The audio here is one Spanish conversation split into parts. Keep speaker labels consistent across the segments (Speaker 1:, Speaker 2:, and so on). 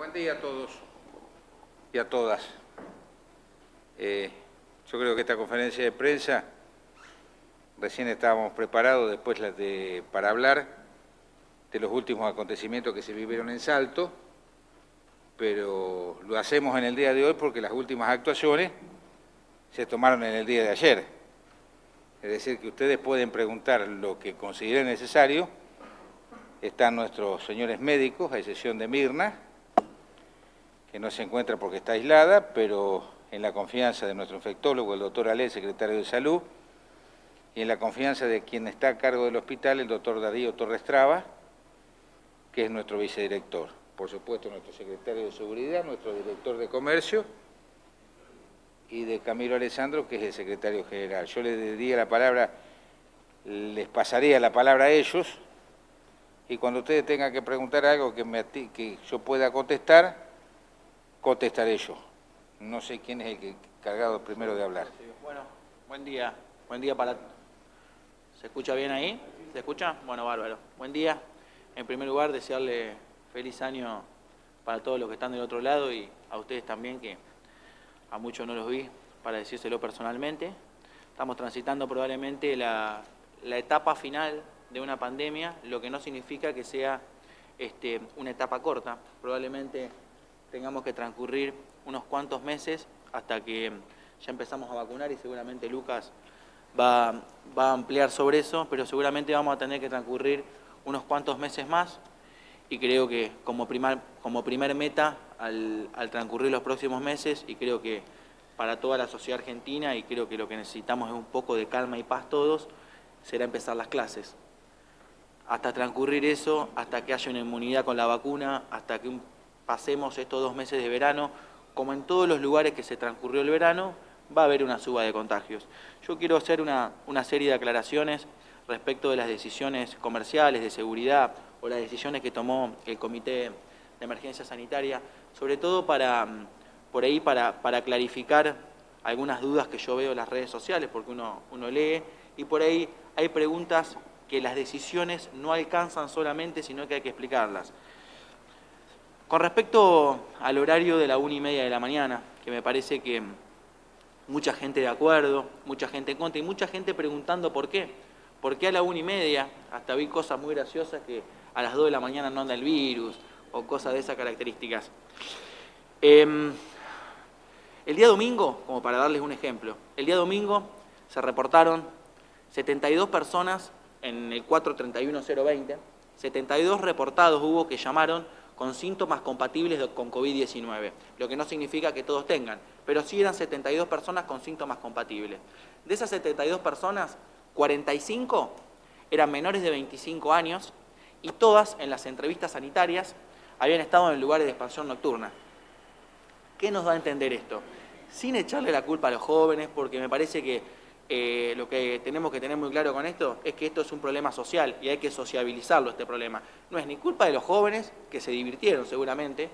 Speaker 1: buen día a todos y a todas. Eh, yo creo que esta conferencia de prensa, recién estábamos preparados después de, para hablar de los últimos acontecimientos que se vivieron en Salto, pero lo hacemos en el día de hoy porque las últimas actuaciones se tomaron en el día de ayer. Es decir, que ustedes pueden preguntar lo que consideren necesario. Están nuestros señores médicos, a excepción de Mirna, que no se encuentra porque está aislada, pero en la confianza de nuestro infectólogo, el doctor Ale, secretario de Salud, y en la confianza de quien está a cargo del hospital, el doctor Darío Torres Traba, que es nuestro vicedirector. Por supuesto, nuestro secretario de Seguridad, nuestro director de Comercio y de Camilo Alessandro, que es el secretario general. Yo les diría la palabra, les pasaría la palabra a ellos, y cuando ustedes tengan que preguntar algo que, yo pueda contestar, contestaré yo. No sé quién es el que cargado primero de hablar.
Speaker 2: Bueno, buen día. Buen día para... ¿Se escucha bien ahí? ¿Se escucha? Bueno, bárbaro. Buen día. En primer lugar, desearle feliz año para todos los que están del otro lado y a ustedes también, que a muchos no los vi, para decírselo personalmente. Estamos transitando probablemente la, la etapa final de una pandemia, lo que no significa que sea este, una etapa corta. Probablemente tengamos que transcurrir unos cuantos meses hasta que ya empezamos a vacunar y seguramente Lucas va, a ampliar sobre eso, pero seguramente vamos a tener que transcurrir unos cuantos meses más y creo que como, como primer meta al, al, transcurrir los próximos meses y creo que para toda la sociedad argentina y creo que lo que necesitamos es un poco de calma y paz todos, será empezar las clases. Hasta transcurrir eso, hasta que haya una inmunidad con la vacuna, hasta que un pasemos estos dos meses de verano, como en todos los lugares que se transcurrió el verano, va a haber una suba de contagios. Yo quiero hacer una, serie de aclaraciones respecto de las decisiones comerciales, de seguridad, o las decisiones que tomó el Comité de Emergencia Sanitaria, sobre todo para, por ahí para, para clarificar algunas dudas que yo veo en las redes sociales, porque uno, uno lee, y por ahí hay preguntas que las decisiones no alcanzan solamente, sino que hay que explicarlas. Con respecto al horario de la una y media de la mañana, que me parece que mucha gente de acuerdo, mucha gente en contra y mucha gente preguntando por qué. ¿Por qué a la una y media? Hasta vi cosas muy graciosas que a las dos de la mañana no anda el virus o cosas de esas características. Em, el día domingo, como para darles un ejemplo, el día domingo se reportaron 72 personas en el 431020, 72 reportados hubo que llamaron con síntomas compatibles con COVID-19, lo que no significa que todos tengan, pero sí eran 72 personas con síntomas compatibles. De esas 72 personas, 45 eran menores de 25 años y todas en las entrevistas sanitarias habían estado en lugares de expansión nocturna. ¿Qué nos da a entender esto? Sin echarle la culpa a los jóvenes, porque me parece que eh, lo que tenemos que tener muy claro con esto es que esto es un problema social y hay que sociabilizarlo este problema. No es ni culpa de los jóvenes, que se divirtieron seguramente,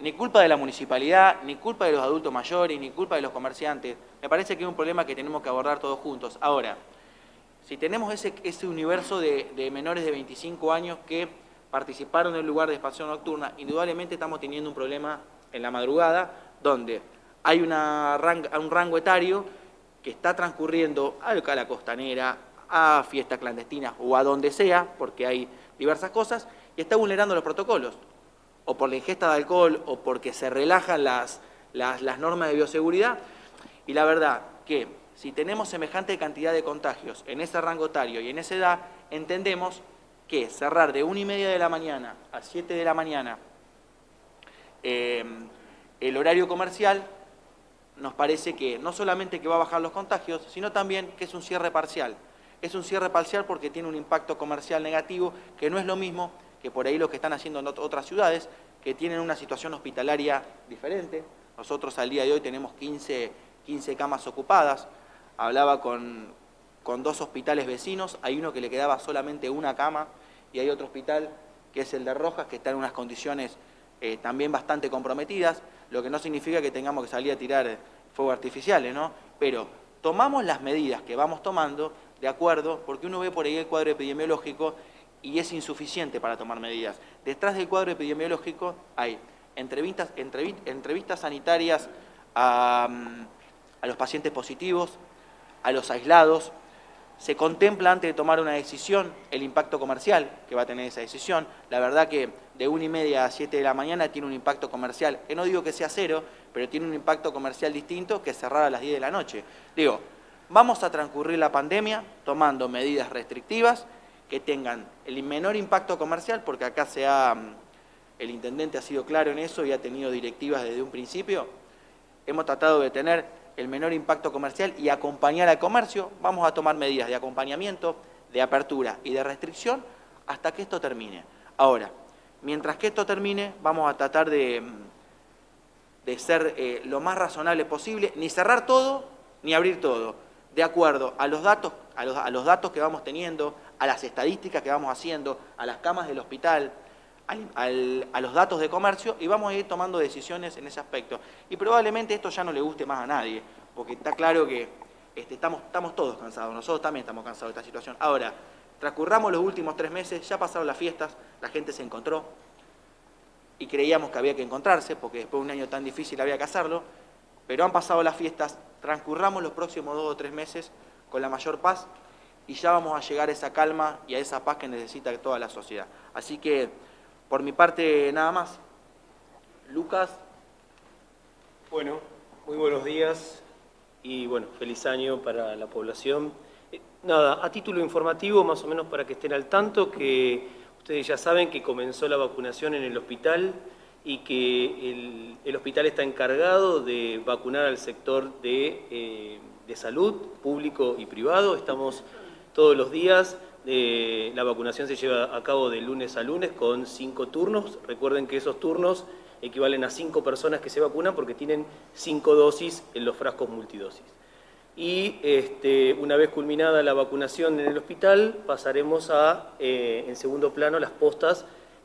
Speaker 2: ni culpa de la municipalidad, ni culpa de los adultos mayores, ni culpa de los comerciantes. Me parece que es un problema que tenemos que abordar todos juntos. Ahora, si tenemos ese, ese universo de, menores de 25 años que participaron en el lugar de expansión nocturna, indudablemente estamos teniendo un problema en la madrugada donde hay una, un rango etario que está transcurriendo a la costanera, a fiestas clandestinas o a donde sea, porque hay diversas cosas, y está vulnerando los protocolos, o por la ingesta de alcohol, o porque se relajan las, las, normas de bioseguridad. Y la verdad que si tenemos semejante cantidad de contagios en ese rango etario y en esa edad, entendemos que cerrar de una y media de la mañana a siete de la mañana eh, el horario comercial nos parece que no solamente que va a bajar los contagios, sino también que es un cierre parcial. Es un cierre parcial porque tiene un impacto comercial negativo, que no es lo mismo que por ahí lo que están haciendo en otras ciudades, que tienen una situación hospitalaria diferente. Nosotros al día de hoy tenemos 15, 15 camas ocupadas. Hablaba con, con dos hospitales vecinos, hay uno que le quedaba solamente una cama y hay otro hospital que es el de Rojas, que está en unas condiciones eh, también bastante comprometidas, lo que no significa que tengamos que salir a tirar fuegos artificiales, ¿no? Pero tomamos las medidas que vamos tomando de acuerdo, porque uno ve por ahí el cuadro epidemiológico y es insuficiente para tomar medidas. Detrás del cuadro epidemiológico hay entrevistas, entrevistas sanitarias mm, a los pacientes positivos, a los aislados, se contempla antes de tomar una decisión el impacto comercial que va a tener esa decisión. La verdad que de una y media a siete de la mañana tiene un impacto comercial, que no digo que sea cero, pero tiene un impacto comercial distinto que cerrar a las 10 de la noche. Digo, vamos a transcurrir la pandemia tomando medidas restrictivas que tengan el menor impacto comercial, porque acá se ha, el intendente ha sido claro en eso y ha tenido directivas desde un principio. Hemos tratado de tener el menor impacto comercial y acompañar al comercio, vamos a tomar medidas de acompañamiento, de apertura y de restricción hasta que esto termine. Ahora, mientras que esto termine, vamos a tratar de, de ser eh, lo más razonable posible, ni cerrar todo, ni abrir todo, de acuerdo a los datos, a los, a los datos que vamos teniendo, a las estadísticas que vamos haciendo, a las camas del hospital, a los datos de comercio y vamos a ir tomando decisiones en ese aspecto. Y probablemente esto ya no le guste más a nadie, porque está claro que este, estamos, estamos todos cansados, nosotros también estamos cansados de esta situación. Ahora, transcurramos los últimos tres meses, ya pasaron las fiestas, la gente se encontró y creíamos que había que encontrarse, porque después de un año tan difícil había que hacerlo, pero han pasado las fiestas, transcurramos los próximos dos o tres meses con la mayor paz y ya vamos a llegar a esa calma y a esa paz que necesita toda la sociedad. Así que por mi parte, nada más. Lucas.
Speaker 3: Bueno, muy buenos días y bueno, feliz año para la población. Eh, nada, a título informativo, más o menos para que estén al tanto, que ustedes ya saben que comenzó la vacunación en el hospital y que el, hospital está encargado de vacunar al sector de, eh, de salud, público y privado. Estamos todos los días la vacunación se lleva a cabo de lunes a lunes con cinco turnos. Recuerden que esos turnos equivalen a cinco personas que se vacunan porque tienen cinco dosis en los frascos multidosis. Y este, una vez culminada la vacunación en el hospital, pasaremos a, eh, en segundo plano, las postas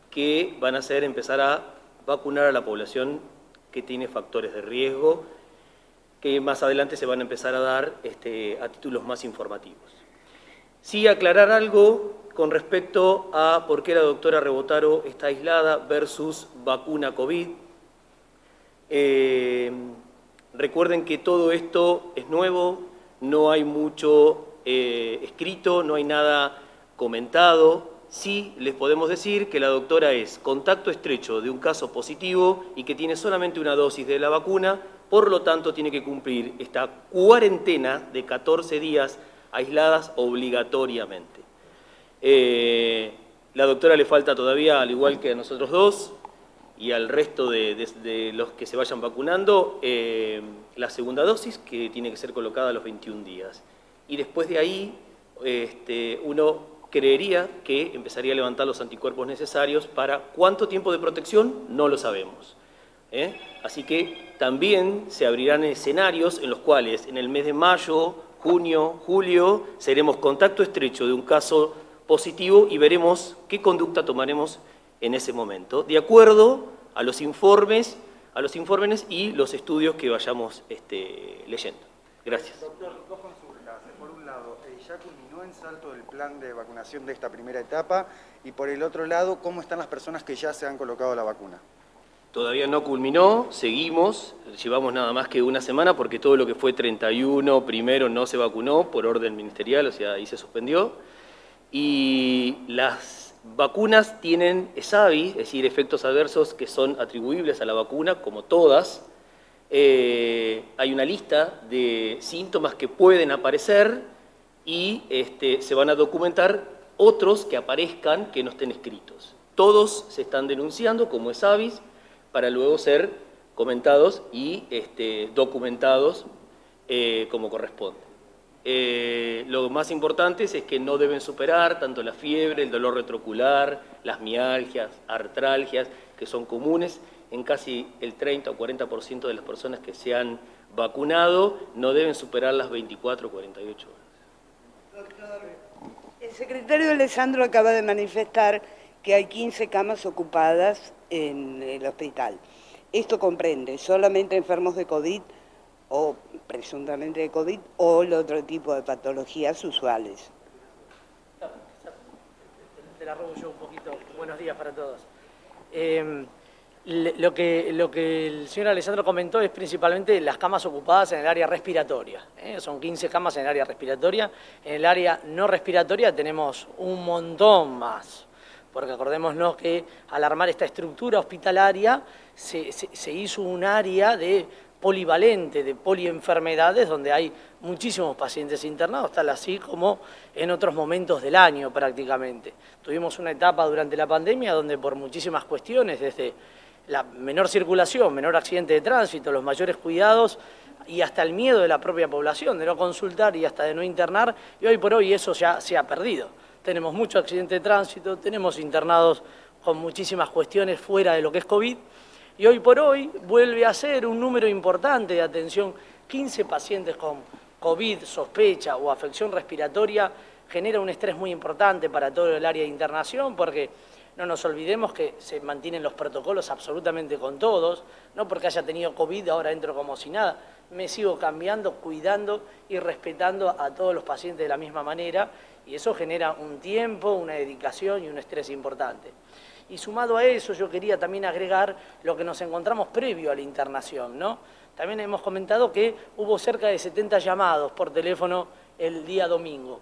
Speaker 3: que van a hacer empezar a vacunar a la población que tiene factores de riesgo, que más adelante se van a empezar a dar este, a títulos más informativos. Sí aclarar algo con respecto a por qué la doctora Rebotaro está aislada versus vacuna COVID. Eh, recuerden que todo esto es nuevo, no hay mucho eh, escrito, no hay nada comentado. Sí les podemos decir que la doctora es contacto estrecho de un caso positivo y que tiene solamente una dosis de la vacuna, por lo tanto tiene que cumplir esta cuarentena de 14 días aisladas obligatoriamente. Eh, la doctora le falta todavía, al igual que a nosotros dos y al resto de, los que se vayan vacunando, eh, la segunda dosis que tiene que ser colocada a los 21 días. Y después de ahí, este, uno creería que empezaría a levantar los anticuerpos necesarios para cuánto tiempo de protección, no lo sabemos. ¿eh? Así que también se abrirán escenarios en los cuales en el mes de mayo junio, julio, seremos contacto estrecho de un caso positivo y veremos qué conducta tomaremos en ese momento, de acuerdo a los informes, a los informes y los estudios que vayamos este, leyendo. Gracias.
Speaker 4: Doctor, dos consultas. Por un lado, ¿ya culminó en Salto el plan de vacunación de esta primera etapa? Y por el otro lado, ¿cómo están las personas que ya se han colocado la vacuna?
Speaker 3: Todavía no culminó, seguimos, llevamos nada más que una semana porque todo lo que fue 31 primero no se vacunó por orden ministerial, o sea, ahí se suspendió. Y las vacunas tienen ESAVI, es decir, efectos adversos que son atribuibles a la vacuna, como todas. Eh, hay una lista de síntomas que pueden aparecer y este, se van a documentar otros que aparezcan que no estén escritos. Todos se están denunciando como ESAVIs para luego ser comentados y este, documentados eh, como corresponde. Eh, lo más importante es, que no deben superar tanto la fiebre, el dolor retrocular, las mialgias, artralgias, que son comunes en casi el 30 o 40% de las personas que se han vacunado, no deben superar las 24 o 48 horas.
Speaker 5: Doctor, el secretario Alessandro acaba de manifestar que hay 15 camas ocupadas en el hospital. Esto comprende solamente enfermos de COVID o presuntamente de COVID o el otro tipo de patologías usuales.
Speaker 6: la robo yo un poquito. Buenos días para todos. Eh, lo, que, lo que el señor Alessandro comentó es principalmente las camas ocupadas en el área respiratoria. ¿eh? Son 15 camas en el área respiratoria. En el área no respiratoria tenemos un montón más. Porque acordémonos que al armar esta estructura hospitalaria se, se hizo un área de polivalente, de polienfermedades, donde hay muchísimos pacientes internados, tal así como en otros momentos del año prácticamente. Tuvimos una etapa durante la pandemia donde por muchísimas cuestiones, desde la menor circulación, menor accidente de tránsito, los mayores cuidados y hasta el miedo de la propia población de no consultar y hasta de no internar, y hoy por hoy eso ya se ha perdido. Tenemos mucho accidente de tránsito, tenemos internados con muchísimas cuestiones fuera de lo que es COVID, y hoy por hoy vuelve a ser un número importante de atención, 15 pacientes con COVID, sospecha o afección respiratoria, genera un estrés muy importante para todo el área de internación porque no nos olvidemos que se mantienen los protocolos absolutamente con todos, no porque haya tenido COVID ahora entro como si nada, me sigo cambiando, cuidando y respetando a todos los pacientes de la misma manera y eso genera un tiempo, una dedicación y un estrés importante. Y sumado a eso yo quería también agregar lo que nos encontramos previo a la internación, ¿no? También hemos comentado que hubo cerca de 70 llamados por teléfono el día domingo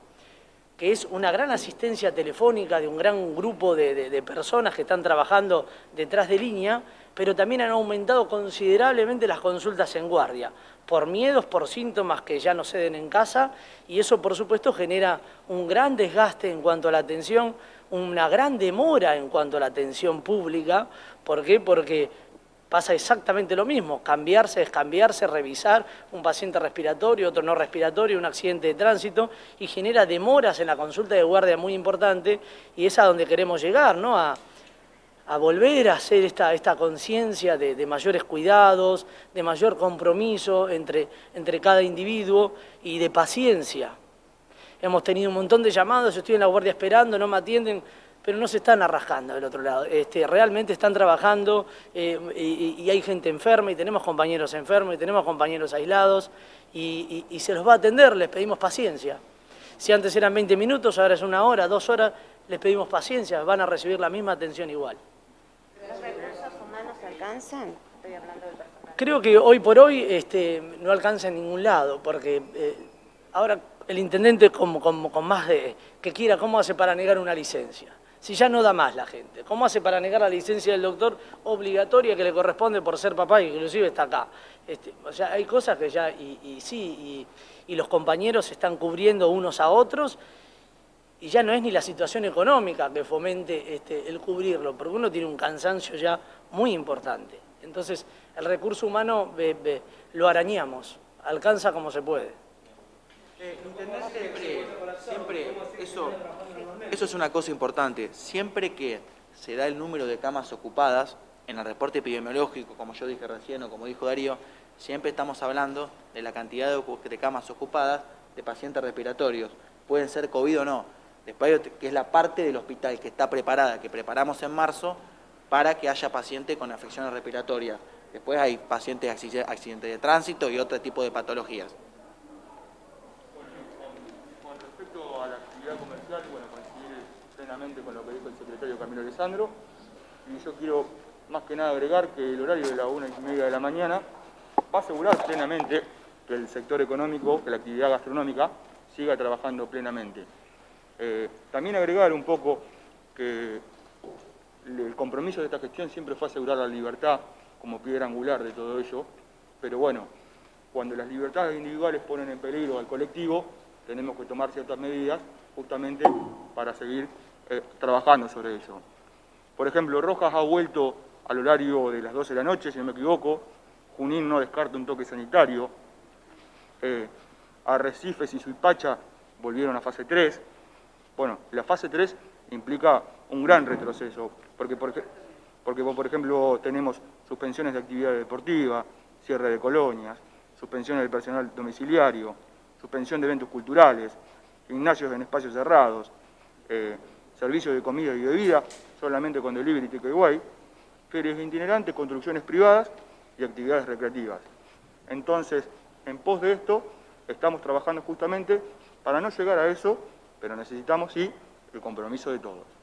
Speaker 6: que es una gran asistencia telefónica de un gran grupo de, personas que están trabajando detrás de línea, pero también han aumentado considerablemente las consultas en guardia, por miedos, por síntomas que ya no ceden en casa, y eso por supuesto genera un gran desgaste en cuanto a la atención, una gran demora en cuanto a la atención pública. ¿Por qué? Porque pasa exactamente lo mismo, cambiarse, descambiarse, revisar un paciente respiratorio, otro no respiratorio, un accidente de tránsito y genera demoras en la consulta de guardia muy importante y es a donde queremos llegar, ¿no? A, volver a hacer esta, esta conciencia de, mayores cuidados, de mayor compromiso entre, entre cada individuo y de paciencia. Hemos tenido un montón de llamados, estoy en la guardia esperando, no me atienden, pero no se están arrascando del otro lado. Este, realmente están trabajando eh, y, hay gente enferma y tenemos compañeros enfermos y tenemos compañeros aislados y, se los va a atender, les pedimos paciencia. Si antes eran 20 minutos, ahora es una hora, dos horas, les pedimos paciencia, van a recibir la misma atención igual.
Speaker 7: ¿Los recursos humanos alcanzan? Estoy hablando del personal.
Speaker 6: Creo que hoy por hoy este, no alcanza en ningún lado, porque eh, ahora el intendente con, con más de que quiera, ¿cómo hace para negar una licencia? si ya no da más la gente? ¿Cómo hace para negar la licencia del doctor obligatoria que le corresponde por ser papá y inclusive está acá? Este, o sea, hay cosas que ya, y, sí, y, los compañeros se están cubriendo unos a otros y ya no es ni la situación económica que fomente este, el cubrirlo, porque uno tiene un cansancio ya muy importante. Entonces, el recurso humano lo arañamos, alcanza como se puede.
Speaker 2: Eh, siempre eso eso es una cosa importante. Siempre que se da el número de camas ocupadas en el reporte epidemiológico, como yo dije recién o como dijo Darío, siempre estamos hablando de la cantidad de, camas ocupadas de pacientes respiratorios. Pueden ser COVID o no. Después, que es la parte del hospital que está preparada, que preparamos en marzo, para que haya pacientes con afecciones respiratorias. Después hay pacientes accidentes de tránsito y otro tipo de patologías.
Speaker 8: Con respecto a la actividad comercial, bueno, con lo que dijo el secretario Camilo Alessandro. Y yo quiero más que nada agregar que el horario de la una y media de la mañana va a asegurar plenamente que el sector económico, que la actividad gastronómica, siga trabajando plenamente. Eh, también agregar un poco que el compromiso de esta gestión siempre fue asegurar la libertad como piedra angular de todo ello, pero bueno, cuando las libertades individuales ponen en peligro al colectivo, tenemos que tomar ciertas medidas justamente para seguir eh, trabajando sobre eso. Por ejemplo, Rojas ha vuelto al horario de las 12 de la noche, si no me equivoco. Junín no descarta un toque sanitario. Eh, Arrecifes y Suipacha volvieron a fase 3. Bueno, la fase 3 implica un gran retroceso, porque por, porque por ejemplo tenemos suspensiones de actividad deportiva, cierre de colonias, suspensiones del personal domiciliario, suspensión de eventos culturales, gimnasios en espacios cerrados, eh, servicios de comida y bebida, solamente con delivery y takeaway, ferias itinerantes, construcciones privadas y actividades recreativas. Entonces, en pos de esto, estamos trabajando justamente para no llegar a eso, pero necesitamos sí el compromiso de todos.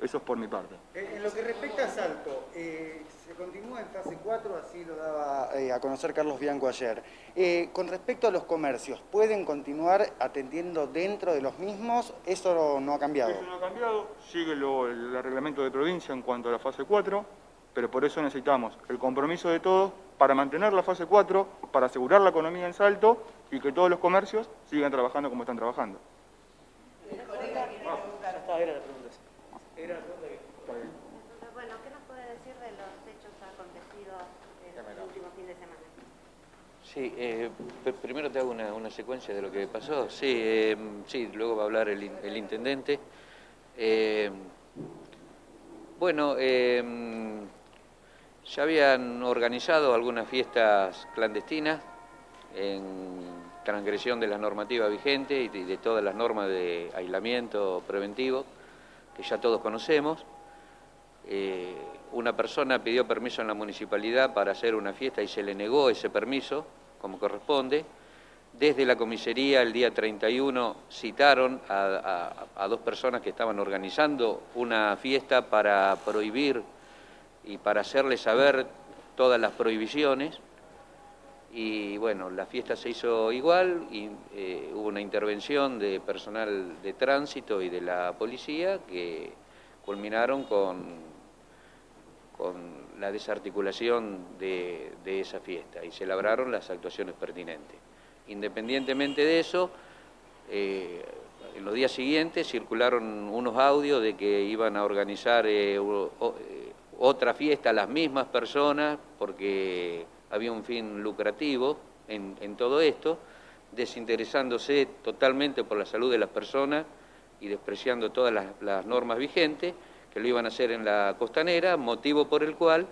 Speaker 8: Eso es por mi parte.
Speaker 4: Eh, En lo que respecta a Salto, eh, se continúa en fase 4, así lo daba eh, a conocer Carlos Bianco ayer. Eh, con respecto a los comercios, ¿pueden continuar atendiendo dentro de los mismos? Eso no ha cambiado.
Speaker 8: Eso no ha cambiado, sigue lo- el reglamento de provincia en cuanto a la fase 4, pero por eso necesitamos el compromiso de todos para mantener la fase 4, para asegurar la economía en Salto y que todos los comercios sigan trabajando como están trabajando.
Speaker 7: Bueno, ¿qué nos puede decir de los hechos acontecidos el último fin de semana?
Speaker 9: Sí, eh, pr- primero te hago una, una secuencia de lo que pasó. Sí, eh, sí luego va a hablar el, in- el intendente. Eh, bueno, eh, ya habían organizado algunas fiestas clandestinas en transgresión de la normativa vigente y de, de todas las normas de aislamiento preventivo que ya todos conocemos. Eh, una persona pidió permiso en la municipalidad para hacer una fiesta y se le negó ese permiso, como corresponde. Desde la comisaría el día 31 citaron a, a- a dos personas que estaban organizando una fiesta para prohibir y para hacerles saber todas las prohibiciones. Y bueno, la fiesta se hizo igual y eh, hubo una intervención de personal de tránsito y de la policía que culminaron con con la desarticulación de, de esa fiesta y se labraron las actuaciones pertinentes. Independientemente de eso, eh, en los días siguientes circularon unos audios de que iban a organizar eh, otra fiesta las mismas personas porque había un fin lucrativo en, en todo esto, desinteresándose totalmente por la salud de las personas y despreciando todas las, normas vigentes, que lo iban a hacer en la costanera, motivo por el cual,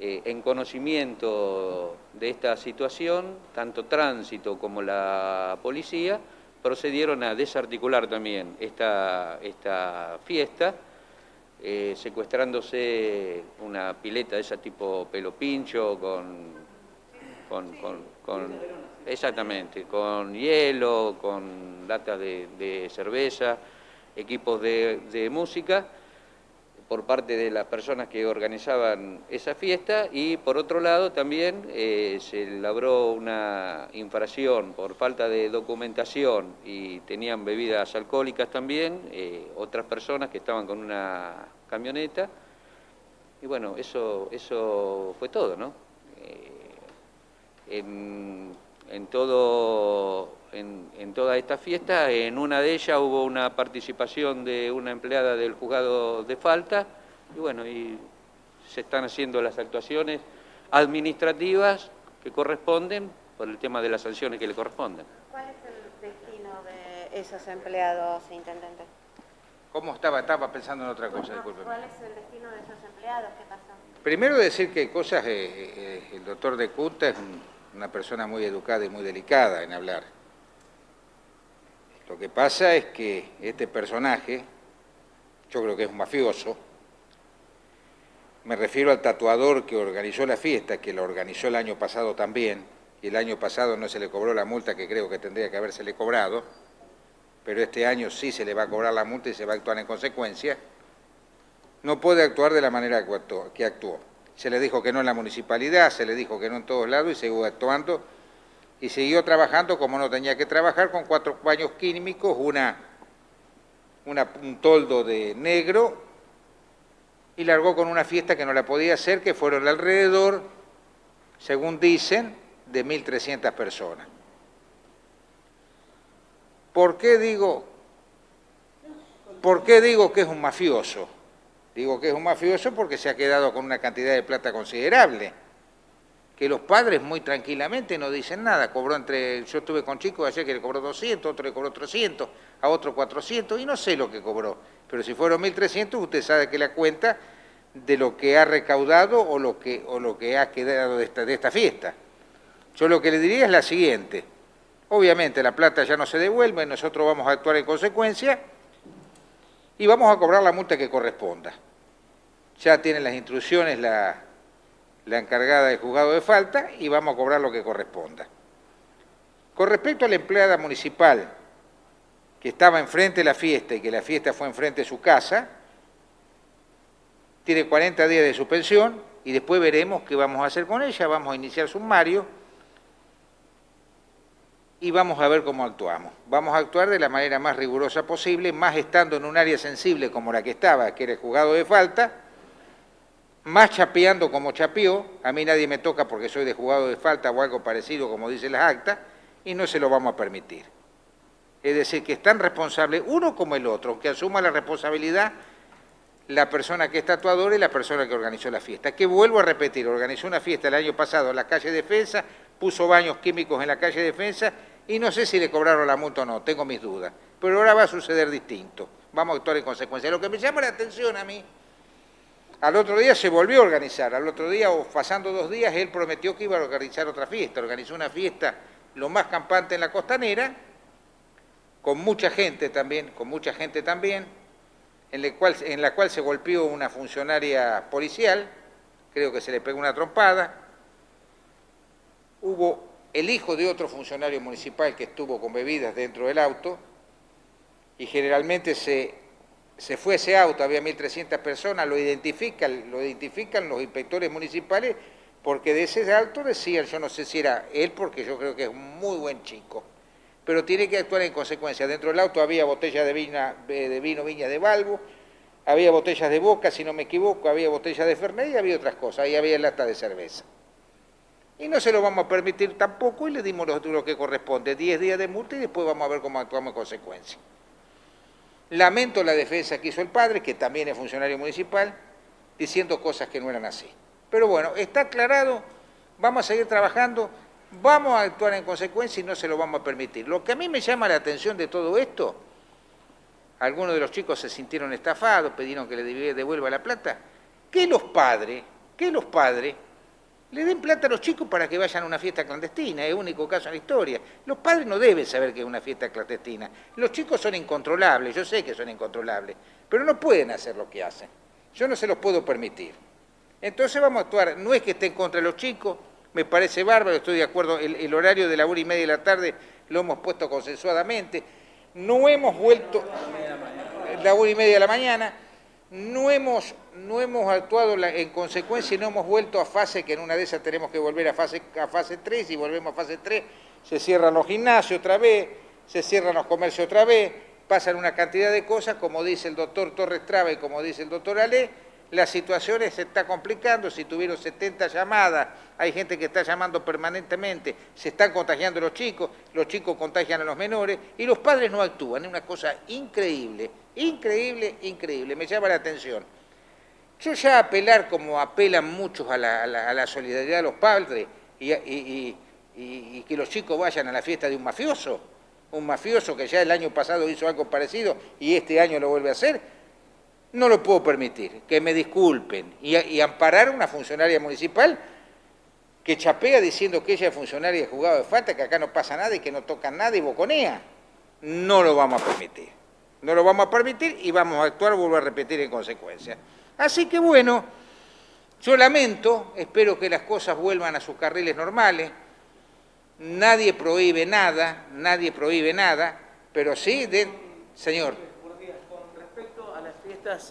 Speaker 9: eh, en conocimiento de esta situación, tanto tránsito como la policía procedieron a desarticular también esta, esta fiesta, eh, secuestrándose una pileta de ese tipo pelo pincho con, con, con- con- exactamente, con hielo, con latas de, de cerveza, equipos de, de música por parte de las personas que organizaban esa fiesta y por otro lado también eh, se labró una infracción por falta de documentación y tenían bebidas alcohólicas también, eh, otras personas que estaban con una camioneta y bueno, eso, eso fue todo, ¿no? Eh, en, en todo, en, en toda esta fiesta, en una de ellas hubo una participación de una empleada del juzgado de falta, y bueno, y se están haciendo las actuaciones administrativas que corresponden por el tema de las sanciones que le corresponden.
Speaker 7: ¿Cuál es el destino de esos empleados, intendente?
Speaker 9: ¿Cómo estaba? Estaba pensando en otra cosa,
Speaker 7: No,
Speaker 9: discúlpeme.
Speaker 7: ¿Cuál es el destino de esos empleados? ¿Qué pasó?
Speaker 9: Primero decir que cosas, eh, eh, el doctor de Cunta es un- una persona muy educada y muy delicada en hablar. Lo que pasa es que este personaje, yo creo que es un mafioso, me refiero al tatuador que organizó la fiesta, que la organizó el año pasado también, y el año pasado no se le cobró la multa que creo que tendría que habérsele cobrado, pero este año sí se le va a cobrar la multa y se va a actuar en consecuencia no puede actuar de la manera que actuó. Se le dijo que no en la municipalidad, se le dijo que no en todos lados y siguió actuando y siguió trabajando como no tenía que trabajar con cuatro baños químicos, una, un toldo de negro y largó con una fiesta que no la podía hacer, que fueron alrededor, según dicen, de 1.300 personas. ¿Por qué digo, por qué digo que es un mafioso? Digo que es un mafioso porque se ha quedado con una cantidad de plata considerable, que los padres muy tranquilamente no dicen nada. Cobró entre, yo estuve con chicos ayer que le cobró 200, otro le cobró 300, a otro 400, y no sé lo que cobró. Pero si fueron 1.300, usted sabe que la cuenta de lo que ha recaudado o lo que, o lo que ha quedado de esta, de esta fiesta. Yo lo que le diría es la siguiente. Obviamente la plata ya no se devuelve, nosotros vamos a actuar en consecuencia y vamos a cobrar la multa que corresponda. Ya tienen las instrucciones la, la encargada del juzgado de falta y vamos a cobrar lo que corresponda. Con respecto a la empleada municipal que estaba enfrente de la fiesta y que la fiesta fue enfrente de su casa,
Speaker 1: tiene 40 días de suspensión y después veremos qué vamos a hacer con ella, vamos a iniciar sumario y vamos a ver cómo actuamos. Vamos a actuar de la manera más rigurosa posible, más estando en un área sensible como la que estaba, que era el jugado de falta, más chapeando como chapeó, a mí nadie me toca porque soy de jugado de falta o algo parecido como dice las actas, y no se lo vamos a permitir. Es decir, que es tan responsable uno como el otro, que asuma la responsabilidad la persona que es tatuadora y la persona que organizó la fiesta. Que vuelvo a repetir, organizó una fiesta el año pasado en la calle Defensa, puso baños químicos en la calle Defensa y no sé si le cobraron la multa o no, tengo mis dudas. Pero ahora va a suceder distinto. Vamos a actuar en consecuencia. Lo que me llama la atención a mí, al otro día se volvió a organizar. Al otro día, o pasando dos días, él prometió que iba a organizar otra fiesta. Organizó una fiesta lo más campante en la costanera, con mucha gente también, con mucha gente también en la, cual, en la cual se golpeó una funcionaria policial, creo que se le pegó una trompada, hubo el hijo de otro funcionario municipal que estuvo con bebidas dentro del auto, y generalmente se, se fue ese auto, había 1.300 personas, lo identifican, lo identifican los inspectores municipales, porque de ese auto decían, yo no sé si era él, porque yo creo que es un muy buen chico, pero tiene que actuar en consecuencia. Dentro del auto había botellas de, de vino Viña de Balbo, había botellas de Boca, si no me equivoco, había botellas de Fernet y había otras cosas, y había lata de cerveza. Y no se lo vamos a permitir tampoco y le dimos lo, que corresponde, 10 días de multa y después vamos a ver cómo actuamos en consecuencia. Lamento la defensa que hizo el padre, que también es funcionario municipal, diciendo cosas que no eran así. Pero bueno, está aclarado, vamos a seguir trabajando Vamos a actuar en consecuencia y no se lo vamos a permitir. Lo que a mí me llama la atención de todo esto, algunos de los chicos se sintieron estafados, pidieron que le devuelva la plata, que los padres, que los padres le den plata a los chicos para que vayan a una fiesta clandestina, es el único caso en la historia. Los padres no deben saber que es una fiesta clandestina. Los chicos son incontrolables, yo sé que son incontrolables, pero no pueden hacer lo que hacen. Yo no se los puedo permitir. Entonces vamos a actuar, no es que estén contra los chicos, me parece bárbaro, estoy de acuerdo, el, horario de la una y media de la tarde lo hemos puesto consensuadamente, no hemos vuelto, la una y media de la mañana, no hemos, no hemos actuado en consecuencia y no hemos vuelto a fase, que en una de esas tenemos que volver a fase, a fase 3, y volvemos a fase 3, se cierran los gimnasios otra vez, se cierran los comercios otra vez, pasan una cantidad de cosas, como dice el doctor Torres Traba y como dice el doctor Ale, la situación se está complicando, si tuvieron 70 llamadas, hay gente que está llamando permanentemente, se están contagiando los chicos, los chicos contagian a los menores y los padres no actúan, es una cosa increíble, increíble, increíble, me llama la atención. Yo ya apelar como apelan muchos a la, solidaridad de los padres y, y que los chicos vayan a la fiesta de un mafioso, un mafioso que ya el año pasado hizo algo parecido y este año lo vuelve a hacer, no lo puedo permitir, que me disculpen, y, amparar a una funcionaria municipal que chapea diciendo que ella es funcionaria de juzgado de falta, que acá no pasa nada y que no toca nada y boconea. No lo vamos a permitir. No lo vamos a permitir y vamos a actuar, vuelvo a repetir en consecuencia. Así que bueno, yo lamento, espero que las cosas vuelvan a sus carriles normales. Nadie prohíbe nada, nadie prohíbe nada, pero sí, de... señor.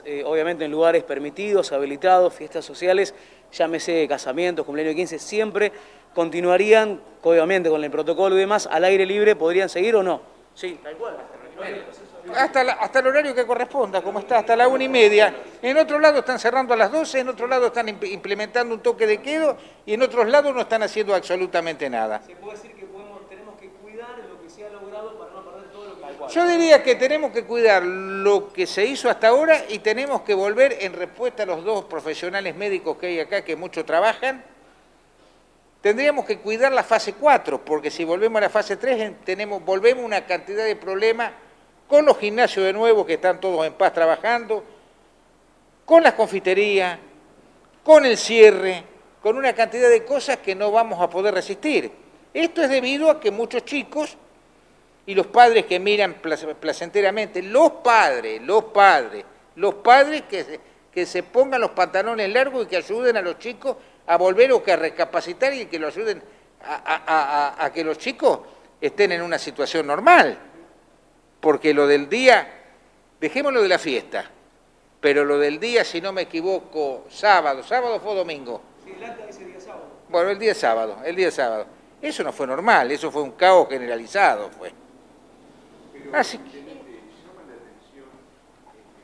Speaker 6: Eh, obviamente en lugares permitidos, habilitados, fiestas sociales, llámese casamientos, cumpleaños 15, siempre continuarían, obviamente con el protocolo y demás, al aire libre, ¿podrían seguir o no?
Speaker 1: Sí, tal cual. Hasta, hasta el horario que corresponda, como está, hasta la una y media. En otro lado están cerrando a las 12, en otro lado están implementando un toque de quedo y en otros lados no están haciendo absolutamente nada.
Speaker 6: ¿Se puede decir que tenemos que cuidar lo que se ha logrado para no perder todo lo que...
Speaker 1: Yo diría que tenemos que cuidar lo que se hizo hasta ahora y tenemos que volver en respuesta a los dos profesionales médicos que hay acá que mucho trabajan. Tendríamos que cuidar la fase 4, porque si volvemos a la fase 3 tenemos, volvemos una cantidad de problemas con los gimnasios de nuevo que están todos en paz trabajando, con las confiterías, con el cierre, con una cantidad de cosas que no vamos a poder resistir. Esto es debido a que muchos chicos y los padres que miran placenteramente, los padres, los padres, los padres que se, que se pongan los pantalones largos y que ayuden a los chicos a volver o que a recapacitar y que lo ayuden a, que los chicos estén en una situación normal. Porque lo del día, dejémoslo de la fiesta, Pero lo del día, si no me equivoco, sábado, sábado fue domingo.
Speaker 6: Sí, el acta dice día sábado.
Speaker 1: Bueno, el día sábado, el día sábado. Eso no fue normal, eso fue un caos generalizado, fue. Así que...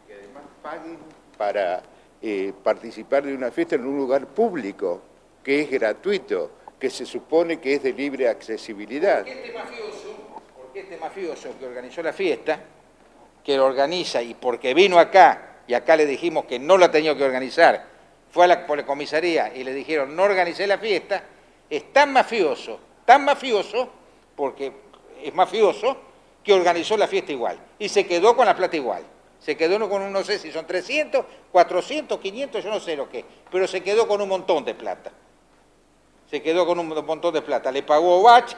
Speaker 10: que además paguen para eh, participar de una fiesta en un lugar público, que es gratuito, que se supone que es de libre accesibilidad.
Speaker 1: Porque este mafioso, este mafioso que organizó la fiesta, que lo organiza y porque vino acá, y acá le dijimos que no la tenía que organizar, fue a la, por comisaría y le dijeron no organicé la fiesta, es tan mafioso, tan mafioso, porque es mafioso, que organizó la fiesta igual. Y se quedó con la plata igual. Se quedó con, un, no sé si son 300, 400, 500, yo no sé lo que, pero se quedó con un montón de plata. Se quedó con un montón de plata. Le pagó Bach,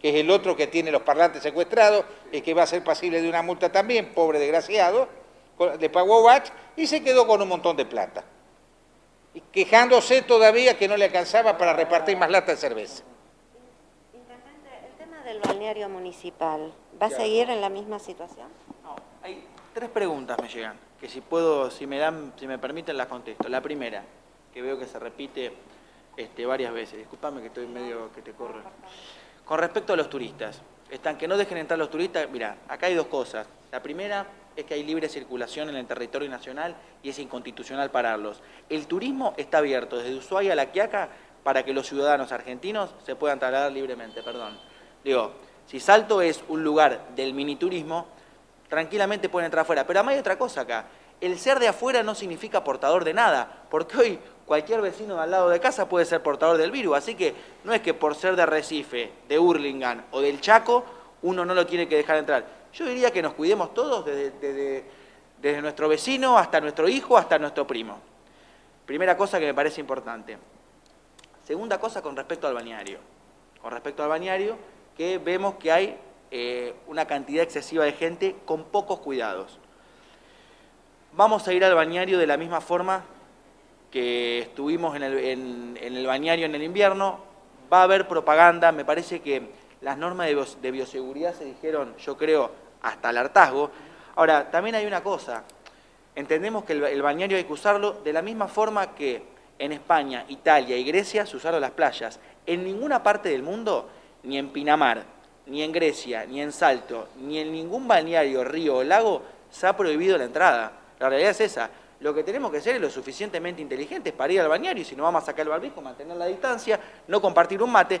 Speaker 1: que es el otro que tiene los parlantes secuestrados y que va a ser pasible de una multa también, pobre desgraciado. Le pagó Bach y se quedó con un montón de plata. Y quejándose todavía que no le alcanzaba para repartir más lata de cerveza.
Speaker 7: Intendente, el tema del balneario municipal, ¿va a seguir en la misma situación?
Speaker 2: No, hay tres preguntas me llegan, que si puedo, si me dan, si me permiten las contesto. La primera, que veo que se repite este, varias veces, discúlpame que estoy medio que te corro. Con respecto a los turistas, están que no dejen entrar los turistas, mira, acá hay dos cosas. La primera es que hay libre circulación en el territorio nacional y es inconstitucional pararlos. El turismo está abierto desde Ushuaia a La Quiaca para que los ciudadanos argentinos se puedan trasladar libremente, perdón. Digo, si Salto es un lugar del miniturismo, tranquilamente pueden entrar afuera. Pero además hay otra cosa acá. El ser de afuera no significa portador de nada, porque hoy cualquier vecino de al lado de casa puede ser portador del virus. Así que no es que por ser de Recife, de Hurlingham o del Chaco, uno no lo tiene que dejar entrar. Yo diría que nos cuidemos todos desde, nuestro vecino hasta nuestro hijo, hasta nuestro primo. Primera cosa que me parece importante. Segunda cosa con respecto al bañario. Con respecto al bañario, que vemos que hay eh, una cantidad excesiva de gente con pocos cuidados. Vamos a ir al bañario de la misma forma que estuvimos en el, en, en el bañario en el invierno. Va a haber propaganda, me parece que las normas de, bios, de bioseguridad se dijeron, yo creo, hasta el hartazgo. Ahora, también hay una cosa, entendemos que el, el bañario hay que usarlo de la misma forma que en España, Italia y Grecia se usaron las playas. En ninguna parte del mundo, ni en Pinamar, ni en Grecia, ni en Salto, ni en ningún balneario, río o lago, se ha prohibido la entrada. La realidad es esa. Lo que tenemos que ser es lo suficientemente inteligentes para ir al bañario y si no vamos a sacar el barbijo, mantener la distancia, no compartir un mate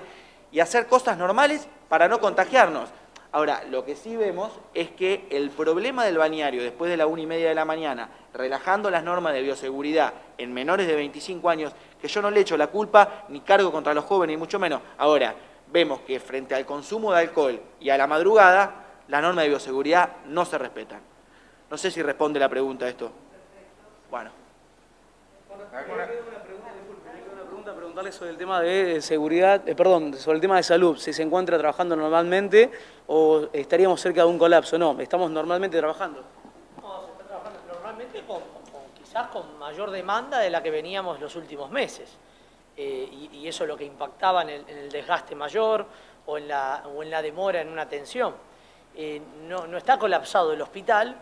Speaker 2: y hacer cosas normales para no contagiarnos. Ahora, lo que sí vemos es que el problema del balneario después de la una y media de la mañana, relajando las normas de bioseguridad en menores de 25 años, que yo no le echo la culpa ni cargo contra los jóvenes, ni mucho menos. Ahora, vemos que frente al consumo de alcohol y a la madrugada, las normas de bioseguridad no se respetan. No sé si responde la pregunta a esto. Bueno.
Speaker 6: preguntarle sobre el tema de seguridad, eh, perdón, sobre el tema de salud, si se encuentra trabajando normalmente o estaríamos cerca de un colapso. No, estamos normalmente trabajando. No, se está trabajando normalmente con, con, quizás con mayor demanda de la que veníamos los últimos meses. Eh, y, y, eso es lo que impactaba en el, en el desgaste mayor o en, la, o en, la, demora en una atención. Eh, no, no está colapsado el hospital,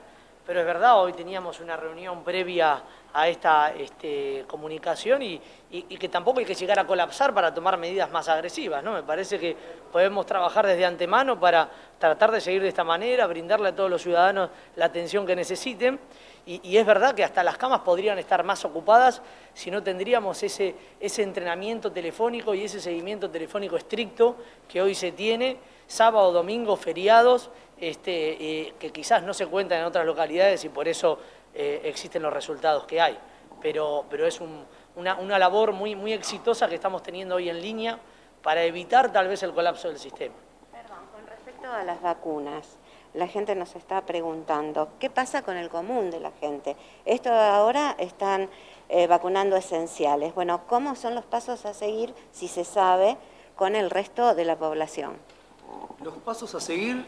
Speaker 6: pero es verdad, hoy teníamos una reunión previa a esta este, comunicación y, que tampoco hay que llegar a colapsar para tomar medidas más agresivas. ¿no? Me parece que podemos trabajar desde antemano para tratar de seguir de esta manera, brindarle a todos los ciudadanos la atención que necesiten. Y, y es verdad que hasta las camas podrían estar más ocupadas si no tendríamos ese, ese entrenamiento telefónico y ese seguimiento telefónico estricto que hoy se tiene, sábado, domingo, feriados, este, eh, que quizás no se cuentan en otras localidades y por eso eh, existen los resultados que hay. Pero, pero es un, una, una, labor muy, muy exitosa que estamos teniendo hoy en línea para evitar tal vez el colapso del sistema.
Speaker 7: Perdón, con respecto a las vacunas, la gente nos está preguntando, ¿qué pasa con el común de la gente? Esto ahora están eh, vacunando esenciales. Bueno, ¿cómo son los pasos a seguir, si se sabe, con el resto de la población?
Speaker 3: Los pasos a seguir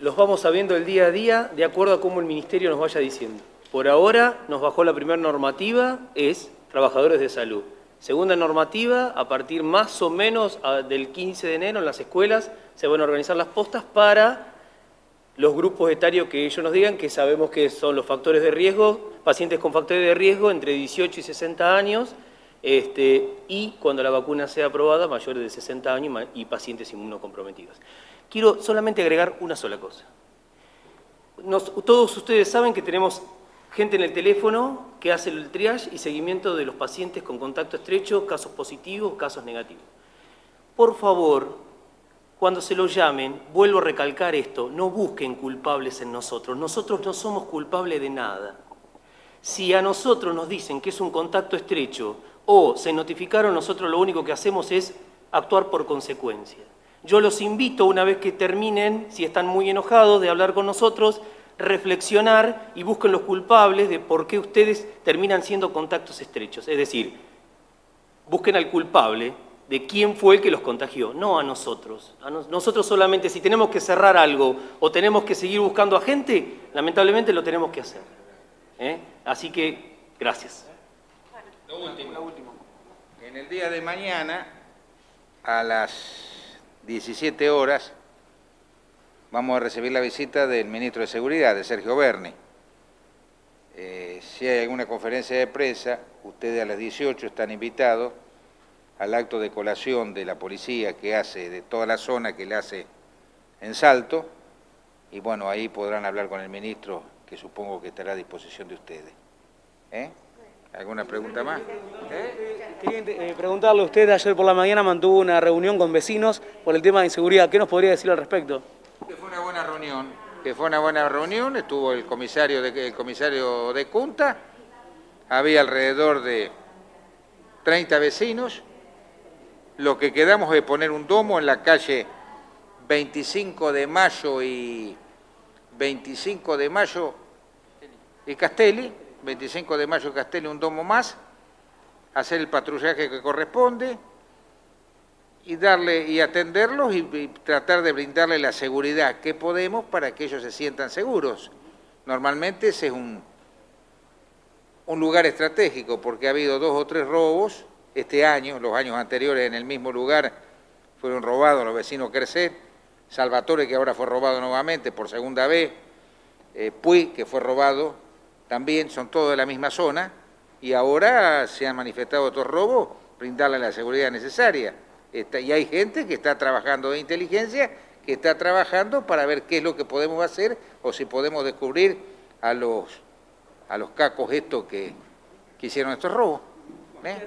Speaker 3: los vamos sabiendo el día a día de acuerdo a cómo el Ministerio nos vaya diciendo. Por ahora nos bajó la primera normativa, es trabajadores de salud. Segunda normativa, a partir más o menos del 15 de enero en las escuelas se van a organizar las postas para los grupos etarios que ellos nos digan, que sabemos que son los factores de riesgo, pacientes con factores de riesgo entre 18 y 60 años, este, y cuando la vacuna sea aprobada, mayores de 60 años y pacientes inmunocomprometidos. Quiero solamente agregar una sola cosa. todos ustedes saben que tenemos gente en el teléfono que hace el triage y seguimiento de los pacientes con contacto estrecho, casos positivos, casos negativos. Por favor, cuando se lo llamen, vuelvo a recalcar esto, no busquen culpables en nosotros. Nosotros no somos culpables de nada. Si a nosotros nos dicen que es un contacto estrecho o se notificaron, nosotros lo único que hacemos es actuar por consecuencia. Yo los invito, una vez que terminen, si están muy enojados, de hablar con nosotros, reflexionar y busquen los culpables de por qué ustedes terminan siendo contactos estrechos. Es decir, busquen al culpable de quién fue el que los contagió, no a nosotros. A nosotros solamente si tenemos que cerrar algo o tenemos que seguir buscando a gente, lamentablemente lo tenemos que hacer. ¿eh? Así que, gracias.
Speaker 1: Lo último. En el día de mañana, a las 17 horas, vamos a recibir la visita del ministro de Seguridad, de Sergio Berni. Eh, si hay alguna conferencia de prensa, ustedes a las 18 están invitados al acto de colación de la policía que hace, de toda la zona que le hace en Salto, y bueno, ahí podrán hablar con el ministro, que supongo que estará a disposición de ustedes. ¿Eh? ¿Alguna pregunta más?
Speaker 11: ¿Eh? Quería preguntarle, usted ayer por la mañana mantuvo una reunión con vecinos por el tema de inseguridad, ¿qué nos podría decir al respecto?
Speaker 1: Que fue una buena reunión, que fue una buena reunión, estuvo el comisario de, el comisario de Cunta, había alrededor de 30 vecinos, lo que quedamos es poner un domo en la calle 25 de mayo y 25 de mayo y Castelli, 25 de mayo Castelli un domo más, hacer el patrullaje que corresponde, y darle y atenderlos y, tratar de brindarle la seguridad que podemos para que ellos se sientan seguros. Normalmente ese es un, un lugar estratégico porque ha habido dos o tres robos este año, los años anteriores en el mismo lugar fueron robados los vecinos Crecet, Salvatore que ahora fue robado nuevamente por segunda vez, eh, Puy que fue robado también, son todos de la misma zona y ahora se han manifestado estos robos, brindarle la seguridad necesaria y hay gente que está trabajando de inteligencia, que está trabajando para ver qué es lo que podemos hacer o si podemos descubrir a los, a los cacos estos que, que hicieron estos robos. ¿eh?